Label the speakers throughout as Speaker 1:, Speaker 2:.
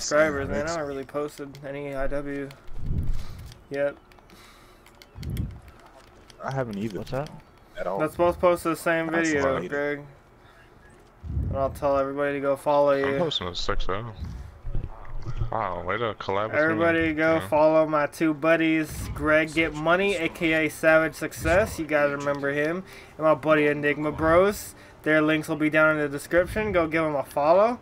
Speaker 1: subscribers, man. I haven't really posted any IW yet.
Speaker 2: I haven't either.
Speaker 3: What's that?
Speaker 2: At all.
Speaker 1: Let's both post the same
Speaker 2: That's
Speaker 1: video. Greg. And I'll tell everybody to go follow you.
Speaker 4: I'm posting a 6 0. Wow, way to collab with me.
Speaker 1: Everybody go
Speaker 4: Yeah.
Speaker 1: follow my two buddies, Greg Get Money, aka Savage Success. You guys remember him. And my buddy Enigma Bros. Their links will be down in the description. Go give them a follow.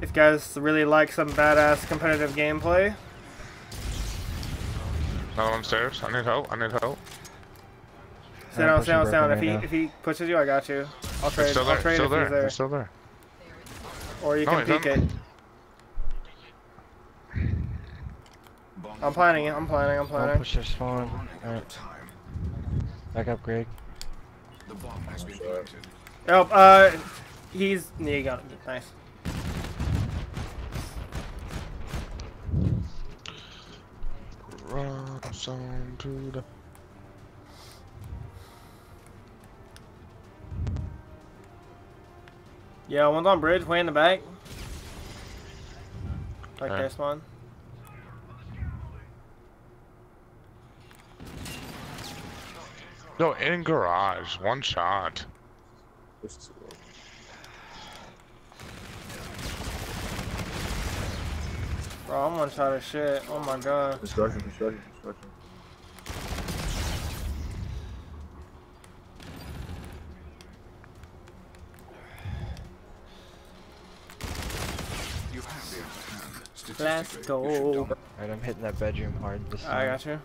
Speaker 1: If you guys really like some badass competitive gameplay.
Speaker 4: Another one upstairs. I need help. I need help.
Speaker 1: Sit down,
Speaker 3: pushing
Speaker 1: sit down, sit down. If he if he pushes you, I got you. I'll trade.
Speaker 4: It's still
Speaker 1: I'll trade
Speaker 4: Still
Speaker 1: if
Speaker 4: there.
Speaker 1: he's there.
Speaker 4: It's still there.
Speaker 1: Or you
Speaker 4: No,
Speaker 1: can peek it. I'm planning it. I'm planning. I'm
Speaker 3: Don't
Speaker 1: planning.
Speaker 3: push their spawn. Alright. Back up, Greg.
Speaker 5: The bomb has been planted.
Speaker 1: Oh, uh, he's. Yeah, you got it. Nice.
Speaker 4: Run some to the.
Speaker 1: Yeah, one's on bridge, way in the back. Right
Speaker 4: Okay.
Speaker 1: there, spawn.
Speaker 4: No, in garage. One shot.
Speaker 2: This is low.
Speaker 1: Bro, I'm gonna try of shit. Oh my god.
Speaker 2: Construction, construction, construction.
Speaker 1: Let's go.
Speaker 5: you should dominate,
Speaker 3: Alright, I'm hitting that bedroom hard this time.
Speaker 1: I got you.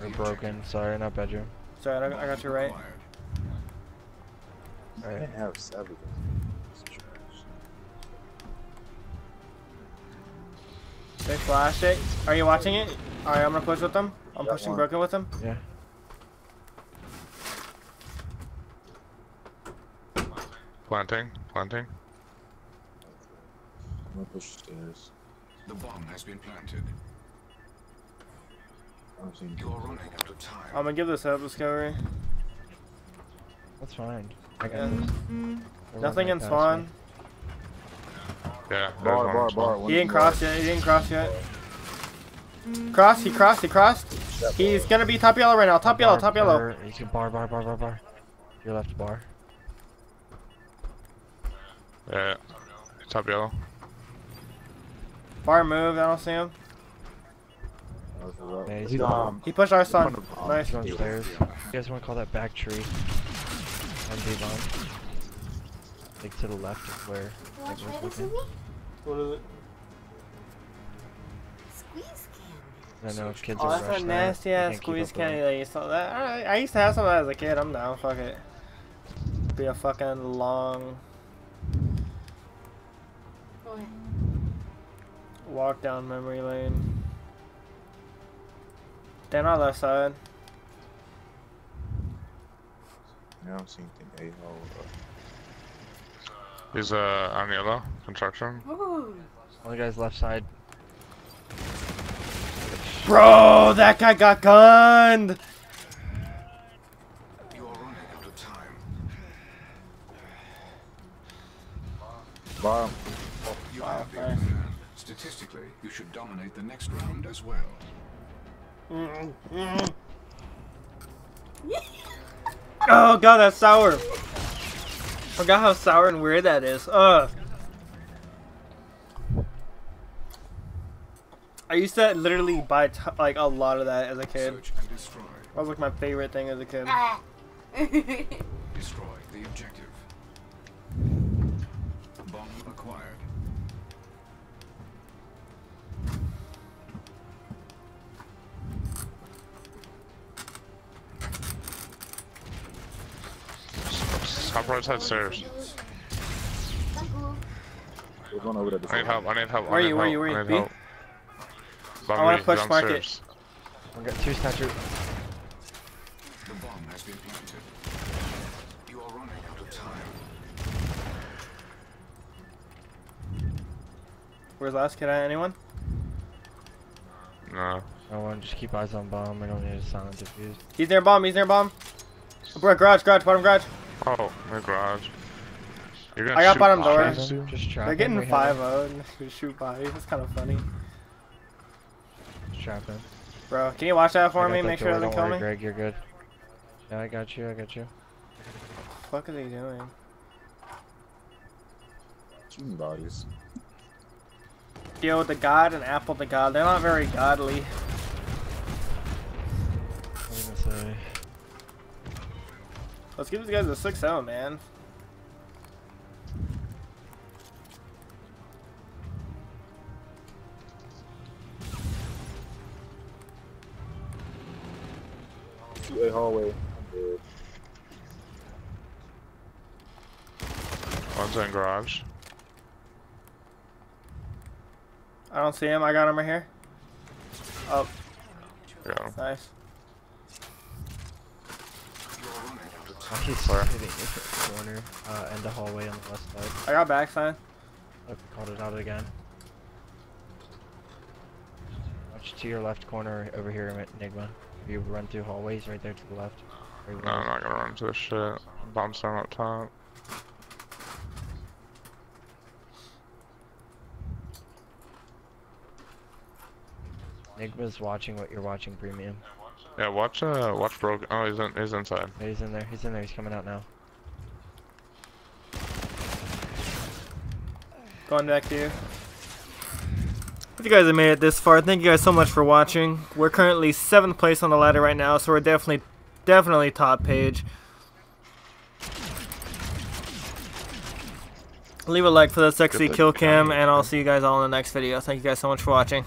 Speaker 3: We're broken. Sorry, not bedroom.
Speaker 1: Sorry, I got, you right.
Speaker 5: Acquired.
Speaker 2: I
Speaker 3: Alright.
Speaker 2: can't have savages.
Speaker 1: They flashed it. Are you watching it? Alright, I'm gonna push with them. I'm
Speaker 2: Got
Speaker 1: pushing
Speaker 2: one.
Speaker 1: broken with them.
Speaker 3: Yeah.
Speaker 4: Planting. Planting.
Speaker 2: I'm gonna push stairs.
Speaker 5: The bomb has been planted.
Speaker 2: I'm
Speaker 5: You are running out of time.
Speaker 1: I'm gonna give this up, Discovery.
Speaker 3: That's fine. I got
Speaker 1: Yeah.
Speaker 3: this. Mm-hmm. They're
Speaker 1: Nothing in
Speaker 3: past
Speaker 1: spawn.
Speaker 3: Me.
Speaker 4: Yeah. there's
Speaker 2: bar, bar, bar.
Speaker 1: He didn't cross yet. He didn't cross yet. Cross. He crossed. He crossed. He's gonna be top yellow right now. Top yellow. Top yellow.
Speaker 3: bar, You can bar, bar, bar, bar, bar. Your left bar.
Speaker 4: Yeah. Top yellow.
Speaker 1: Bar moved. I don't see him.
Speaker 2: That was the route.
Speaker 3: Yeah, he's
Speaker 2: He's, um,
Speaker 1: He pushed our son. Nice.
Speaker 3: He's on stairs. You guys want to call that back tree? On Devon. Like to the left of where
Speaker 6: Wanna
Speaker 3: Nick
Speaker 6: try
Speaker 3: was looking.
Speaker 1: What is it?
Speaker 6: Squeeze candy.
Speaker 3: I don't know if kids
Speaker 1: Oh,
Speaker 3: are
Speaker 1: that's a nasty
Speaker 3: there.
Speaker 1: ass
Speaker 3: They can't
Speaker 1: squeeze candy that you saw. That I, I used to have some of that as a kid. I'm down. Fuck it. Be a fucking long
Speaker 6: What?
Speaker 1: walk down memory lane. Then our left side.
Speaker 2: Yeah, I don't see anything. A hole.
Speaker 4: He's uh on yellow. Construction.
Speaker 6: Ooh.
Speaker 3: Only guys left side.
Speaker 1: Bro, that guy got gunned.
Speaker 5: You are running out of time.
Speaker 2: Bar.
Speaker 5: You
Speaker 1: Wow,
Speaker 5: have the
Speaker 1: nice.
Speaker 5: upper hand. Statistically, you should dominate the next round as well.
Speaker 1: Mm, mm. oh god, that's sour. Forgot how sour and weird that is. Ugh. I used to literally buy t- like a lot of that as a kid.
Speaker 5: Search and destroy.
Speaker 1: That was like my favorite thing as a kid.
Speaker 6: Ah.
Speaker 5: Destroy the objective. Bomb acquired.
Speaker 4: Top right side stairs.
Speaker 2: There's one over there.
Speaker 4: I need help. I need help.
Speaker 1: Where
Speaker 4: I need
Speaker 1: you, where
Speaker 4: help,
Speaker 1: you, where
Speaker 4: I
Speaker 1: you,
Speaker 4: need
Speaker 1: B?
Speaker 4: help.
Speaker 1: I wanna push
Speaker 4: he's
Speaker 1: market.
Speaker 4: downstairs.
Speaker 3: We got two snatchers.
Speaker 5: The bomb has been planted. You are running out of time.
Speaker 1: Where's last kid at? Anyone?
Speaker 4: No.
Speaker 3: No one. Just keep eyes on bomb. I don't need a silent diffuse.
Speaker 1: He's near bomb. He's near bomb. Bro, garage, garage, bottom garage.
Speaker 4: Oh, my garage. You're gonna
Speaker 1: I got bottom door.
Speaker 4: bodies,
Speaker 3: Trap? Just trap
Speaker 1: They're getting
Speaker 3: we
Speaker 1: 5 0 and we shoot bodies. That's kind of funny.
Speaker 3: Just trap him.
Speaker 1: Bro, can you watch that for me?
Speaker 3: got that
Speaker 1: Make sure it doesn't
Speaker 3: don't
Speaker 1: kill
Speaker 3: worry,
Speaker 1: me?
Speaker 3: Greg, you're good. Yeah, I got you, I got you.
Speaker 1: What the fuck are they doing?
Speaker 2: Shooting bodies.
Speaker 1: Deal with the god and Apple the god. They're not very godly. Let's give these guys a 6 0, man.
Speaker 2: Two A hallway. I'm.
Speaker 4: One's in garage.
Speaker 1: I don't see him. I got him right here. Oh,
Speaker 4: Yeah.
Speaker 1: nice.
Speaker 5: You're running out of
Speaker 4: Where?
Speaker 3: sitting the corner, uh, and the hallway on the west side.
Speaker 1: I got backside.
Speaker 3: Oh, called it out again. Watch to your left corner over here, Enigma. If you run through hallways, right there to the left. Where
Speaker 4: No, I'm not gonna run into this shit. Bombs down up top.
Speaker 3: Enigma's watching what you're watching, premium.
Speaker 4: Yeah, watch uh watch broke oh he's in he's inside.
Speaker 3: He's in there. He's in there. He's coming out now.
Speaker 1: Going back to you. If you guys have made it this far, thank you guys so much for watching. We're currently seventh place on the ladder right now, so we're definitely, definitely top page. Leave a like for the sexy kill cam, and I'll see you guys all in the next video. Thank you guys so much for watching.